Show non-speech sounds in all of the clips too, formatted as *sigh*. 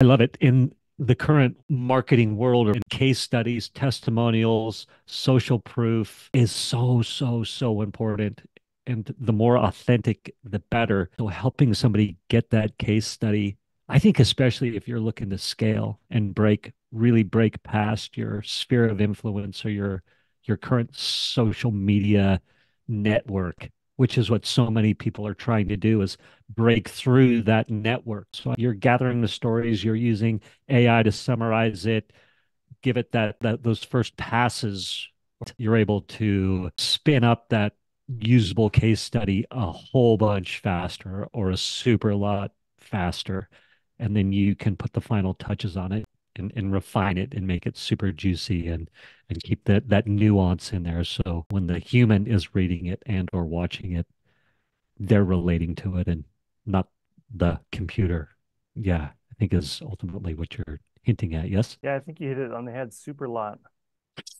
I love it. In the current marketing world in case studies, testimonials, social proof is so, so, so important. And the more authentic, the better. So helping somebody get that case study, I think, especially if you're looking to scale and break, really break past your sphere of influence or your your current social media network which is what so many people are trying to do is break through that network. So you're gathering the stories, you're using AI to summarize it, give it that, that those first passes. You're able to spin up that usable case study a whole bunch faster or a super lot faster. And then you can put the final touches on it and, and refine it and make it super juicy and and keep that that nuance in there. So when the human is reading it and or watching it they're relating to it and not the computer. Yeah i think is ultimately what you're hinting at. Yes? Yeah i think you hit it on the head super lot.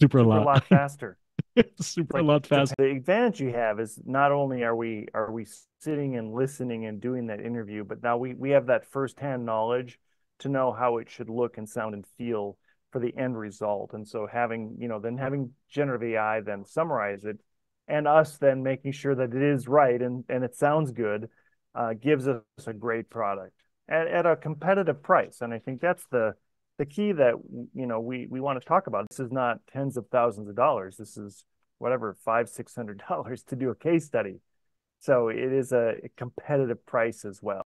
Super, super lot. lot faster. *laughs* Super like, lot faster the advantage you have is not only are we are we sitting and listening and doing that interview but now we we have that firsthand knowledge to know how it should look and sound and feel for the end result. And so having, you know, then having generative AI then summarize it and us then making sure that it is right and, and it sounds good uh, gives us a great product at, at a competitive price. And I think that's the the key that you know we we want to talk about. This is not tens of thousands of dollars. This is whatever five six hundred dollars to do a case study. So it is a competitive price as well.